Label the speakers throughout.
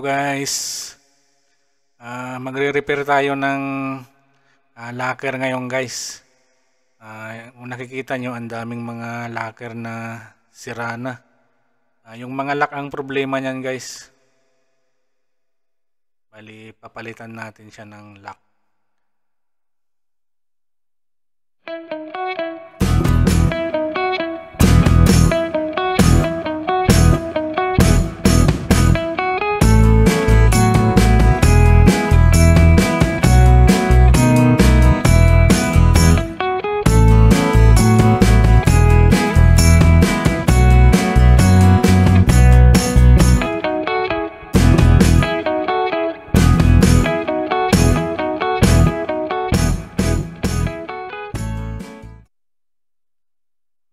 Speaker 1: Hello guys. Ah, magre-repair tayo ng ah, locker ngayon guys. Ah, kung nakikita nyo, ang daming mga locker na sira na. Ah, yung mga lock ang problema niyan guys. Bali, papalitan natin siya ng lock.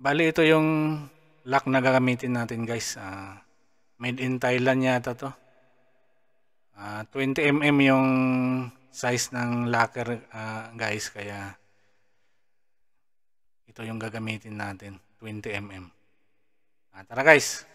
Speaker 1: Bali, ito yung lock na gagamitin natin guys. Ah, made in Thailand yata to. Ah, 20 mm yung size ng locker ah, guys. Kaya ito yung gagamitin natin. 20 mm. Ah, tara guys.